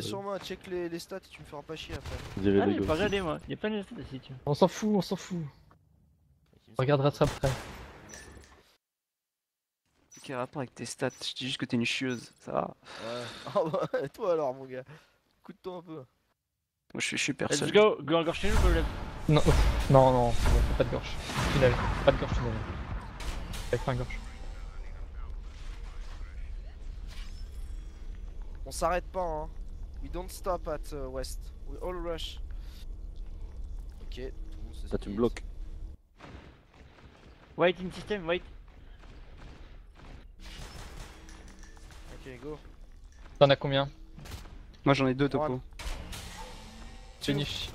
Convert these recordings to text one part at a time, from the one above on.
Sur moi, check les, les stats et tu me feras pas chier après. Ah, j'ai pas regardé moi. Y'a plein de stats ici, tu vois. On s'en fout, on s'en fout. On regardera ça après. Quel rapport avec tes stats? Je dis juste que t'es une chieuse, ça va. Ouais. Ah bah, et toi alors mon gars? Écoute-toi un peu. Moi je suis, je suis Let's personne. go, go encore chez nous, problème. Non, non, non, c'est bon, pas de gorge. Tunnel, pas de gorge tunnel. Avec fin gorge. On s'arrête pas hein. We don't stop at uh, west. We all rush. Ok. tout le monde se Ça tu me bloques. Wait in system, wait. Ok go. T'en as combien? Moi j'en ai deux topo. Finish.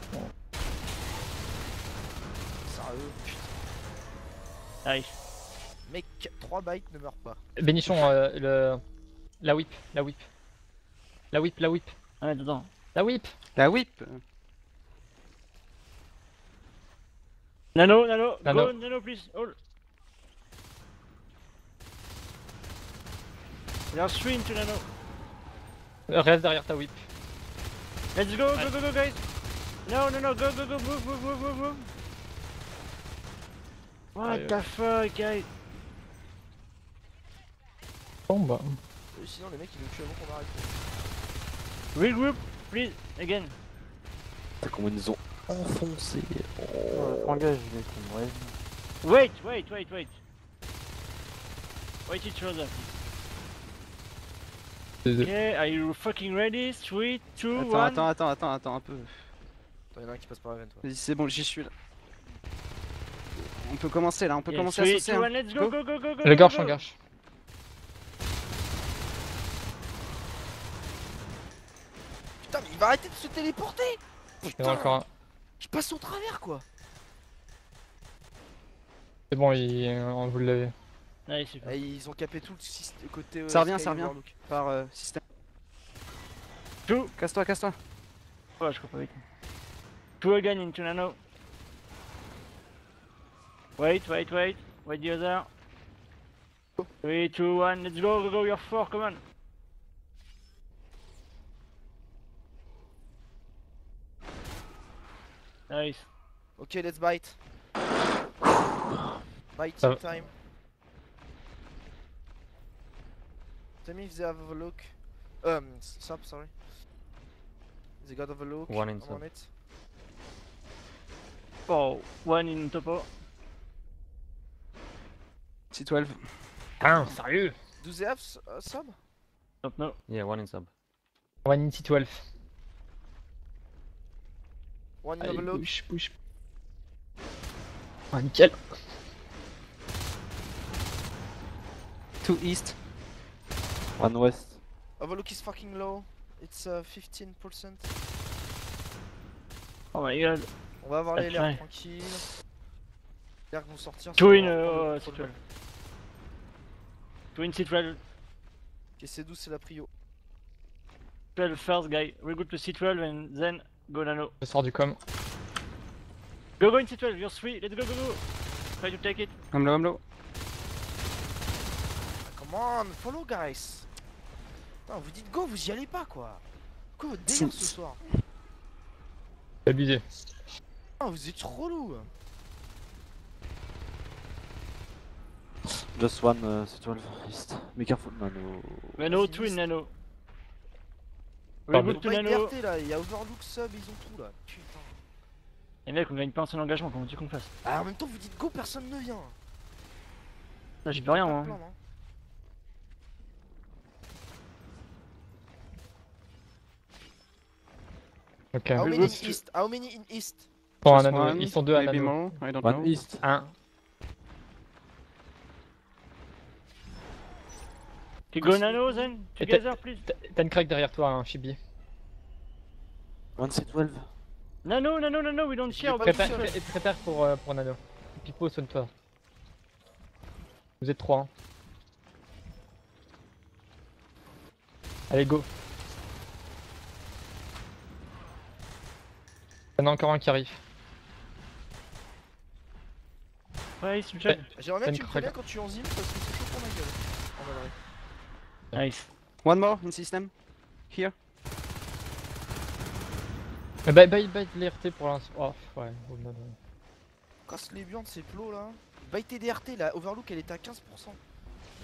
Sérieux putain. Nice. Mec, 3 bytes ne meurt pas. Bénichon, euh, le... la whip, la whip. La whip, la whip. Ouais, dedans. La whip La whip Nano, nano, Nano. go, nano, please, all. There's three into nano. Euh, Reste derrière ta whip. Let's go, go, go, go, guys. No, no, no, go, go, go, move, move, move, move, move. What the fuck, guys? Bon bah. Euh, Sinon les mecs ils nous tuent avant qu'on arrête. Regroup, please, again. T'as comment ils nous ont enfoncé. Oh. Engage les cons, ouais. Wait, wait, wait, wait. Wait each other. Okay, are you fucking ready? 3, 2, 1. Attends, attends, attends, attends, attends un peu. Attends, y'en a un qui passe par la veine toi. Vas-y, c'est bon, j'y suis là. On peut commencer là, on peut Yeah, commencer à saucer. hein. Go. go, go, go, go, go. Le go, gorge go. en gorge. Putain mais il va arrêter de se téléporter Il y en a Putain encore un. Je passe au travers quoi C'est bon, il... on vous l'avez. Super. Eh, Ils ont capé tout le syst- côté. euh, Ça revient, ça revient. Overlook. Par euh, système. Two. Casse-toi, casse-toi. Oh, je crois pas vite. Two again into nano. Wait, wait, wait. Wait the other. 3, 2, 1, let's go, go, go, you're four, come on. Nice. Ok, let's bite. Bite Ça time. Tell me if they have a look. Um, sub, sorry. They got a look. One in I'm sub. on it. Oh, one in topo. C12. Putain, sérieux Do they have s- uh, sub? Don't know. Yeah, one in sub. One in T12. One Allez, overlook. bouge, bouge. Ah, nickel. Two east. One west. Overlook is fucking low. It's uh, 15%. Oh my god. On va avoir les l'air tranquille. Les airs vont sortir. Two in, uh, uh, contrôle. C12. Two in C12. Ok, c'est 12, c'est la prio. 12 first guy. Regroup to C12 and then go nano. Je sors du com. Go go in C12, you're three, let's go go go! Try to take it. I'm low, I'm low. Ah, Come on, follow guys. Non, vous dites go, vous y allez pas quoi. Quoi votre délire ce soir C'est abusé. Ah, vous êtes relou. Just one uh, C12 east. Be careful, nano. Nano, Vas-y, two nano. Pardon. Faut to pas. DRT là, il y a Overlook sub, ils ont tout là. Putain. Et mec, on gagne pas un seul engagement, comment tu qu'on fasse? Ah, en même temps, vous dites go, personne ne vient. Là, j'y peux rien moi. hein. plan, hein. Ok. How We many in east? How many in east? Pour un anneau, ils sont deux à I don't One east. Un. Tu go nano then? Et Together please? T'as- T'as une crack derrière toi, hein, Chibi. One C12. Nano, nano, nano, we don't share. but vu Prépare, pré- prépare pour, euh, pour Nano. Pipo, sonne-toi. Vous êtes trois. hein. Allez, go. Il y en a encore un qui arrive. Ouais, il se check. J'aimerais bien que Une tu me préviens quand tu enzymes parce que c'est chaud pour ma gueule. En vrai. Nice. One more in system. Here. Eh Bah, bah, il bait l'RT pour l'instant. Oh, ouais, oh, non, non. Casse les viandes, ces plots là. Bite tes DRT là, Overlook elle était à 15%.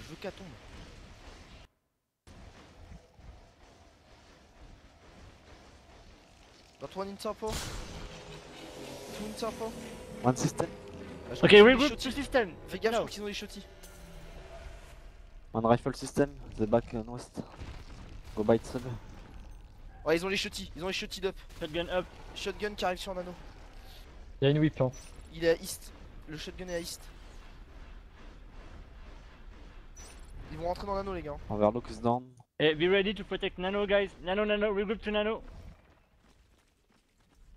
Je veux qu'elle tombe. Got one in turbo. Two in turbo. One system. Ah, crois Ok, regroup to system. Fais gaffe, je crois qu'ils ont des shotties. One rifle system. The back and west. Go bite sub. Ouais, ils ont les shotties, ils ont les shotties up. Shotgun up. Shotgun qui arrive sur Nano. Il y a une whip hein. Il est à East. Le shotgun est à East. Ils vont rentrer dans Nano, les gars. Overlook is down. Eh, be ready to protect Nano, guys. Nano, Nano, regroup to Nano.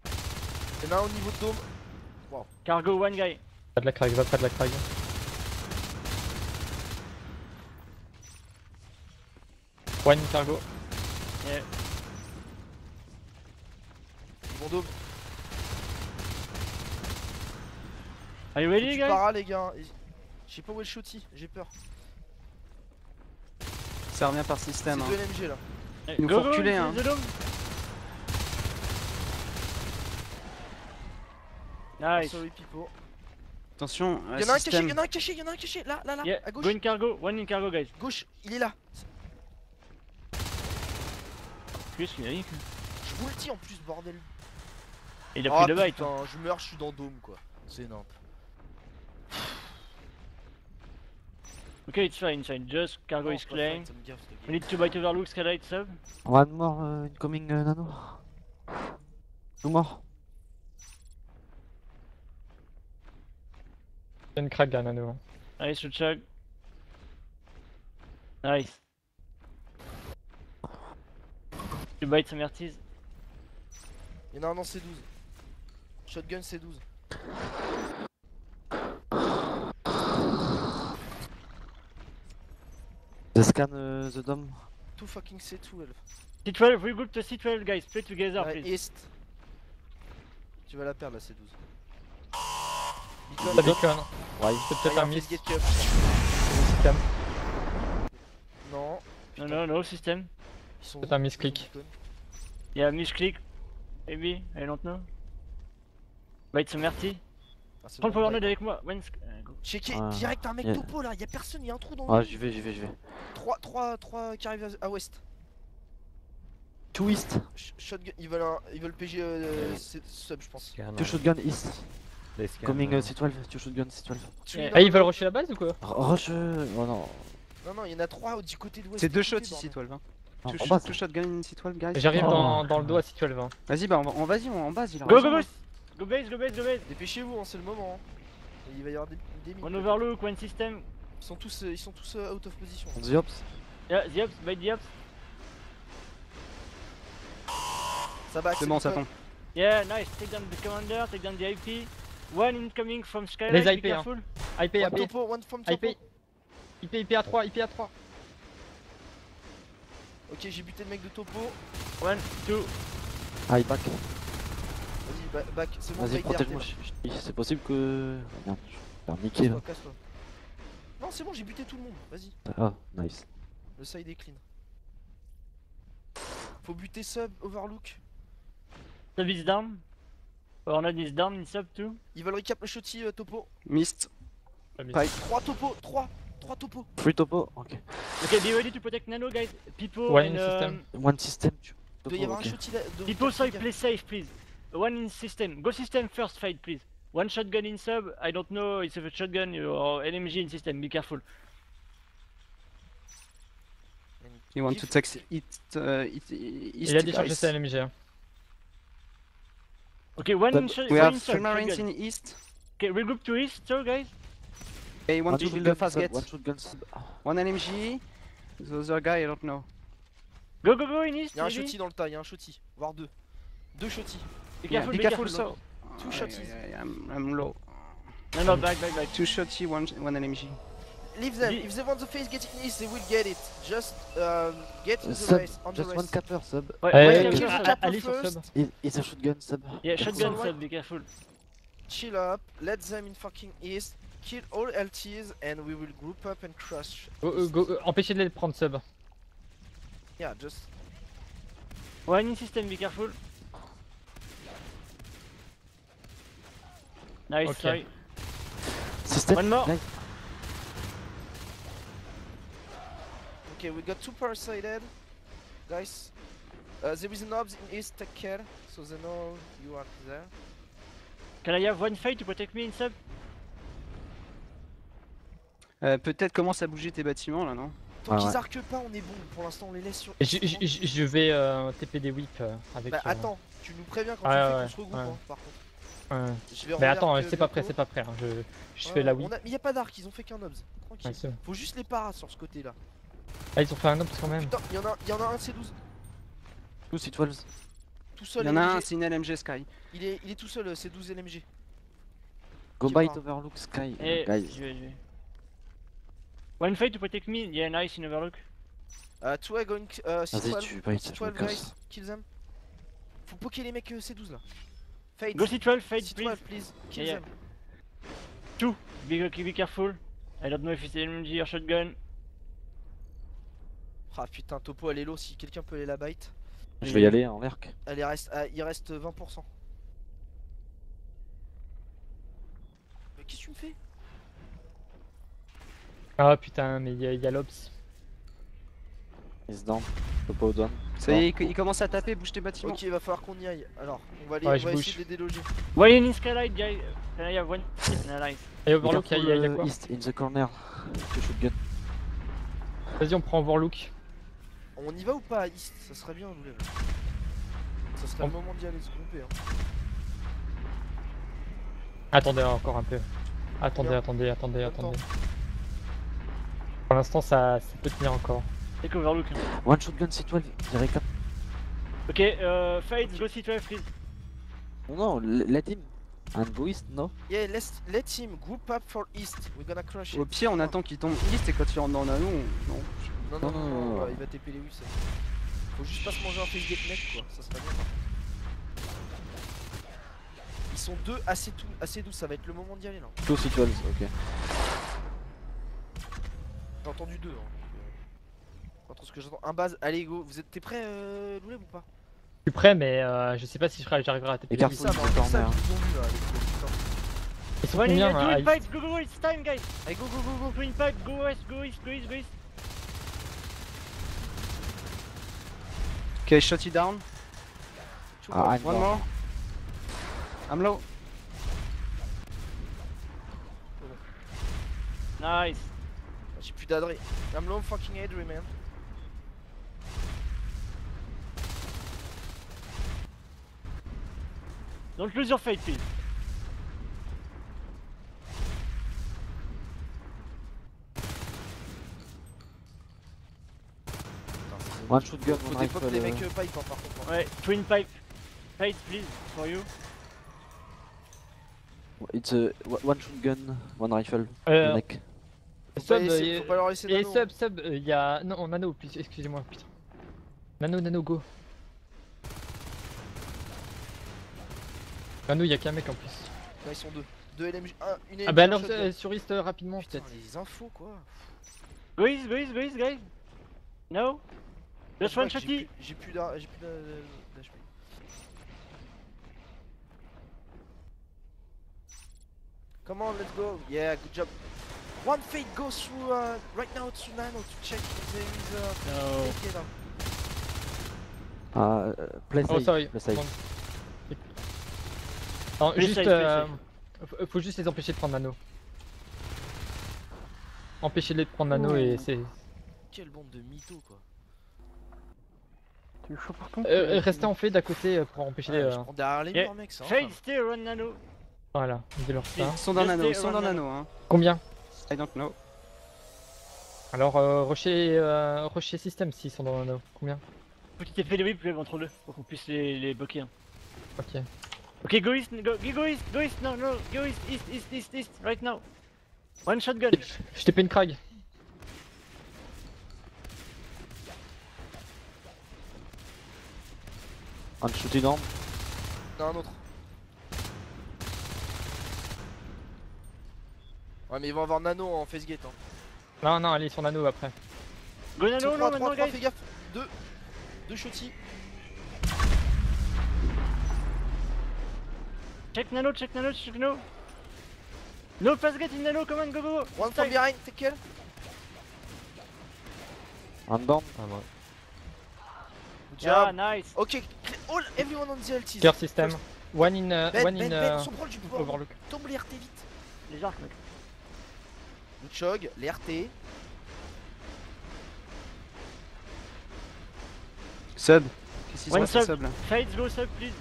Il y en a un au niveau de dôme. Cargo, one guy. Pas de la crague, va pas de la crague. One cargo. Vont dôme. Are you ready, guys? paras, les gars. Je sais pas où est le shotty, j'ai peur. Ça revient par C'est système. deux Hein. LMG là. Nous go, faut go, reculer, hein. Nice. Sorry, Pipo. Attention, euh, Y'en a un caché, y'en a un caché, y'en a un caché. Là, là, là, Yeah, à gauche. go in cargo, one in cargo, guys. Gauche, il est là. Plus, il a dit. Je vous le dis en plus, bordel. Il a Ah, pris le bite. putain, je meurs, je suis dans dôme quoi. C'est énorme. Ok, it's fine, it's fine. Just cargo Oh, is claimed. We need to bite overlook, skylight sub. One more uh, incoming uh, nano. Two more. Il y a une crague là, nano. hein. Nice, chug. Nice. Tu bite some artis. Il y en a un dans C12. Shotgun C12. They scan uh, the dome. Two fucking C12. C12, regroup to C12, guys. Play together, Ouais, please. East. Tu vas la perdre la C12. Ça Beacon. Why? C'est peut-être un miss. Système. Non, No, no, no, system. C'est un misclick. Il y a misclick, Ebi, elle est lentement. Bite se merti. Prends le power node avec moi, Wens. Euh, Checker direct un mec topo là, y'a personne, y'a un trou dans le. Ah, j'y vais, j'y vais, j'y vais. 3, 3, 3 qui arrivent à ouest. Twist. Shotgun, ils veulent, un, ils veulent PG euh, sub, je pense. Two shotgun east. Coming uh, C12, two shotgun C12. Eh, ah, ils veulent rusher la base ou quoi Rush. Oh non. Non, non, il y en a 3 du côté de l'ouest. C'est deux shots ici, C12. Two, en shot- bas, two shotgun in C12, guys. J'arrive Oh. dans, dans le dos à C12. Hein. Vas-y, bah on, va- on vas-y, on en base. Il a Go, go, go! Go base, go base, go base! Dépêchez-vous, hein, c'est le moment. hein. Il va y avoir des, des mines. One overlook, one system. Ils sont tous, euh, ils sont tous euh, out of position. On the ops. Yeah, the ups, bite the ups. Ça va. C'est bon, ça tombe. Yeah, nice. Take down the commander, take down the IP. One incoming from Skylight, Les be IP, hein. careful. IP, One IP, topo, one from topo. IP. IP, IP à 3, IP à 3. Ok, j'ai buté le mec de topo. One, two. High back. Vas-y, ba- back, c'est bon, Vas-y, protège-moi. C'est possible que. Merde, je vais faire niquer là. Non, c'est bon, j'ai buté tout le monde. Vas-y, Ah, nice. le side est clean. Faut buter sub, overlook. Sub is down. Not is down in sub too. Ils veulent recap le shotty euh, topo. Mist. Pipe. 3 topo, 3, 3 topo. Free topo. Ok. Okay, be ready to protect Nano, guys. People One and in um, system. One system. tu- Il doit y avoir ok. un people, so fais gaffe. play safe, please. One in system. Go system first, fight, please. One shotgun in sub. I don't know. It's a shotgun or LMG in system. Be careful. You want to take it, uh, it, Il a déchargé sa LMG. hein. Okay, one in, But shot We one have in three sub. marines in east. Okay, regroup to east, so guys. Okay, one One to shotgun the fast gate. One shotgun sub. One LMG. The other guy, I don't know. Go, go, go in east. Y'a un shotty dans le tas, y'a un shotty. Voire deux. Deux shotty. Be careful, be careful, so. Two yeah, I'm, I'm low. No, no, back, back, back. Two shotty, one, one LMG. Leave them. If they want the face getting east, they will get it. Just um, get in the Sub. race, on the Just one race. capper sub. Ouais, ouais, kill yeah, the capper first. It's a shotgun sub. Yeah, shotgun sub. Be careful. Chill up. Let them in fucking east. Kill all LTs and we will group up and crush. Go, euh, go, euh, empêchez de les prendre sub. Yeah, just. One in system, be careful. Nice Ok. try. System. One more. Guys, Okay, we got two parasited. Guys. Uh, there is an obs in east, take care. So they know you are there. Can I have one fight to protect me in sub? Euh, Peut-être commence à bouger tes bâtiments là, non? Tant qu'ils ouais. arquent pas, on est bon. Pour l'instant, on les laisse sur. Je, je- vais euh, TP des whips euh, avec. Bah euh, attends, tu nous préviens quand Ouais, tu fais ouais, qu'on se regroupe, ouais. hein, par contre. ouais. Je vais Mais attends, c'est pas prêt, c'est pas prêt. hein, Je, je Ouais, fais la whip. a- Mais y a pas d'arc, ils ont fait qu'un obs. Tranquille. C'est. Faut juste les paras sur ce côté-là. Ah, ils ont fait un ops quand même. Putain, y en a, y en a un C12 two C12. tout Il seul. y en a un, LMG. c'est une LMG Sky. Il est, il est tout seul, euh, C12 LMG. Go bite overlook sky. Eh, Guys. je vais, je vais. One fight to protect me. Yeah, nice in overlook. Uh, two are going. Uh, Vas-y, C12. tu bites, je me C12 casse. guys, kill them. Faut poker les mecs euh, C12 là. Fade. Go C12, fight C12 please. please. Kill Yeah, them. Be, be careful. I don't know if it's LMG or shotgun. Ah putain, Topo elle est low si quelqu'un peut aller la bite. Je vais y aller en est reste, ah, il reste 20%. Mais qu'est-ce que tu me fais? Ah putain, mais il y, a- il y a l'ops. He's down. Topo down. Ça y est, il, il commence à taper, bouge tes bâtiments. Ok, il va falloir qu'on y aille. Alors, on va aller, Ouais, on va bouge. essayer de les déloger. One in skylight, guys. Can I have one? Nice. Et overlook, il y, a- il y a- il y a Careful, quoi East, in the corner. Shotgun. Vas-y, on prend overlook. On y va ou pas à East? Ça serait bien, Loulev. Ça serait On- le moment d'y aller se grouper. Hein. Attendez encore un peu. Attendez, Bien. attendez, attendez, Attends. attendez. Pour l'instant, ça, ça peut tenir encore. Take overlook. hein. One shotgun C12. Direct up. Ok, uh, fight, go C12, please. No, no, l- let him. And go east, no? Yeah, let's let him group up for East. We're gonna crush it. Au pire, on attend qu'il tombe east et quand il rentre dans l'anneau, on... non. Non, non, Non, non, non, non, non, bah, non. il va TP les Wii, ça. Faut juste pas se manger un face gate net, quoi. Ça serait bien. Ils sont deux assez, tout, assez doux, ça va être le moment d'y aller là. Two C12, ok. J'ai entendu deux. Hein, euh, Entre ce que j'entends. Un base, allez go. Vous êtes t'es prêt, euh, Loulev ou pas? Je suis prêt, mais euh, je sais pas si j'arriverai à taper. Et les careful. whips. Ça, in the c'est ça corner. qu'ils ont vu là. Avec le putain. Ils sont combien hein, in pipe, go, go, go, it's time, guys. Allez go, go, go, go. In pipe, go west, go east, go east, go east. Ok, shot it down. Two Ah, One down. more. I'm low. Nice. J'ai plus d'adré. I'm low fucking Adri, man. Don't lose your fight, please. One shotgun, Faut one des pop rifle. les uh, mecs euh, pipe hein, par contre. hein. Ouais, twin pipe. Fight, please, for you. It's a one- one shotgun, one rifle. Euh, Neck. Sub, laisser- euh, faut pas leur laisser Et nano. sub, sub, il y a. Non, nano, plus- excusez-moi, putain. Nano, nano, go. Nano, il y a qu'un mec en plus. Non, ils sont deux. Deux LMG. Un, une LMG. Ah bah alors, euh, sur East euh, rapidement, peut-être. les infos quoi. Go east, go east, go east, guys. No? Just Je vois one shotty. plus- J'ai plus j'ai plus d'HP. Come on, let's go. Yeah, good job. One fate goes through uh, right now to Nano to check if there is a No. Ah, uh, play Oh, sorry. play safe. Bon. Non, Play juste. safe, euh, faut- faut juste les empêcher de prendre nano. Empêchez-les de prendre nano et c'est. Quelle bande de mythos quoi. Tu es chaud pour ton Euh, restez en fait d'à côté euh, pour empêcher les. Ouais, euh, je prends derrière les Yeah. murs, mec, ça. Fade, stay, run nano. Voilà, dis-leur ça. Ils sont dans stay ils sont dans l'anneau, hein. Combien? I don't know. Alors, euh, rusher, euh, rusher system s'ils sont dans l'anneau. Combien? Fait les whips Loulev, entre deux pour qu'on puisse les, les bloquer. hein. Ok. Ok, go east, go, go east, go east, no, no, go east, east, east, east, east, right now. One shotgun. Je t'ai une crag. One shooting arm. Non, un autre. Ouais, mais ils vont avoir Nano en face gate. Hein. Non, non, allez sur nano après. Go Ils sont nano, trois, no, trois, maintenant, trois, guys. fais gaffe. deux. Deux shotty. Check nano, check nano, check nano. No fast get in nano, come on, go go. One from behind, take care. Un down. Ah, ouais. Yeah, nice. Ok, all everyone on the LTs. Clear system. One in, uh, Ben, one ben, in ben, uh, on s'en prend du pouvoir. overlook. Tombe les RT vite. Les arcs, mec. Chog, les RT. Sub. Qu'est-ce sub. là Fades, go sub, please.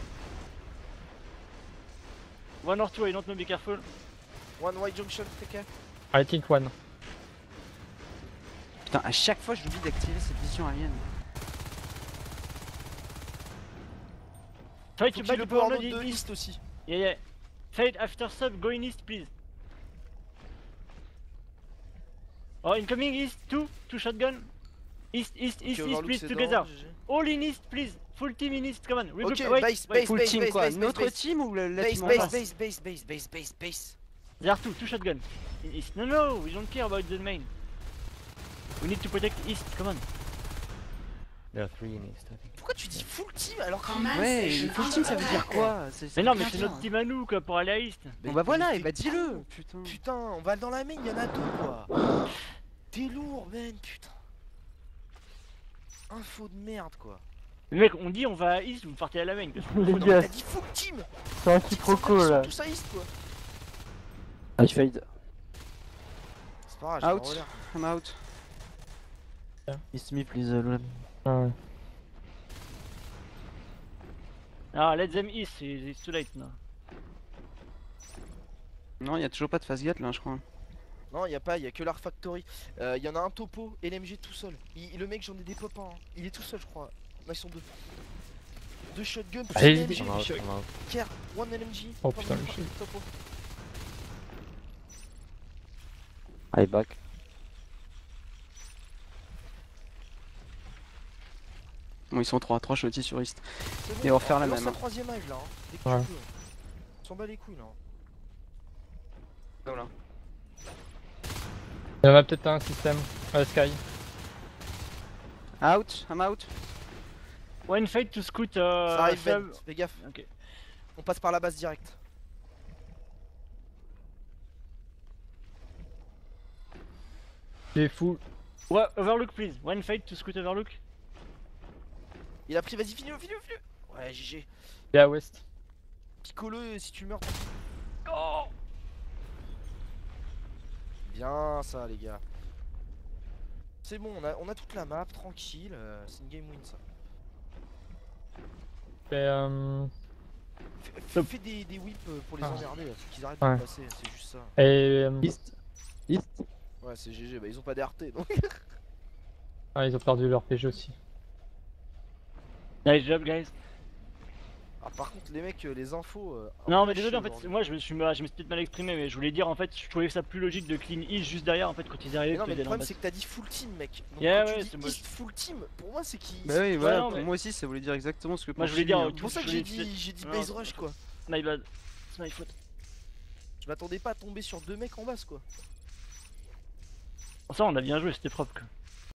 One or two, I don't know, be careful. One white junction, take care. I think one. Putain, à chaque fois j'oublie d'activer cette vision alien. Try to buy le de east. aussi. Yeah, yeah. Fade after sub, go in east, please. Oh, incoming east, two, two shotgun. East, east, east, east, please, together. All in east, please. Full team in east, come on. Regroup. Ok, wait, base, base, Full base, team base, quoi base, Notre base. team ou la, la Base, team base, base, base, base, base, base, base. There are two, two shotgun. In east. No, no, we don't care about the main. We need to protect east, come on. There are three in east, I think. Pourquoi tu dis full team alors que Ouais, full team ça veut dire quoi Mais non, mais c'est notre team à nous, quoi, pour aller à east. Bon bah voilà, et bah dis-le con. Putain. Putain, on va dans la main, il y en a deux quoi. T'es lourd, man, putain. Info de merde quoi. Mais mec, on dit on va à east, vous partez à la main. Les gars, T'as dit full team. c'est un quiproquo là. tous à east quoi. I fade. C'est pas grave, Out. I'm out. Miss me please, uh, Lulem. Ah ouais. Ah, let them east, it's it's too late now. Non, y a toujours pas de phase gate là, je crois. Non, y a pas, y a que l'Art Factory. Euh, y en a un topo, LMG tout seul. Il- le mec, j'en ai des pop hein. Il est tout seul, je crois. Non, ils sont deux. Deux shotguns, plus Allez, LMG. Care, one LMG. Oh, putain, le topo. I back. Bon, ils sont 3, 3 shotty sur East. C'est bon, Et on va refaire la même, hein. troisième âge là. Hein. Dès que Ouais. tu peux. On s'en bat les couilles là. Voilà. Il y en a peut-être un système. Euh, Sky. Out, I'm out. One fight to scoot, Ça uh, arrive. Ben. Fais gaffe. Ok. On passe par la base direct. Il est fou. Ouais, overlook, please. One fight to scoot overlook. Il a pris, vas-y, finis-le, finis-le, finis-le. Ouais, GG. Il est à ouest. Piccolo, si tu meurs. Oh Bien ça, les gars. C'est bon, on a, on a toute la map, tranquille. euh, c'est une game win ça. Et, euh, Fais, fais des, des whips euh, pour les Ah. emmerder, là, qu'ils arrêtent Ouais. de passer, c'est juste ça. et euh, East. East. Ouais, c'est GG, bah ils ont pas d'RT donc. ah, ils ont perdu leur PG aussi. Nice job, guys. Ah, par contre, les mecs, euh, les infos. euh, Non, mais désolé, en fait, moi je me suis, je me suis peut-être mal exprimé, mais je voulais dire en fait, je trouvais ça plus logique de clean east juste derrière en fait quand ils arrivaient. Mais non, mais le problème, c'est que t'as dit full team, mec. Donc, Yeah, quand ouais, tu c'est dis moi- East full team, pour moi, c'est qui. Bah oui, voilà, pour mais- moi aussi ça voulait dire exactement ce que Moi, je voulais dire. C'est pour ça que j'ai dit, j'ai dit base rush quoi. My bad. C'est my faute. Je m'attendais pas à tomber sur deux mecs en base quoi. Ça, on a bien joué, c'était propre quoi.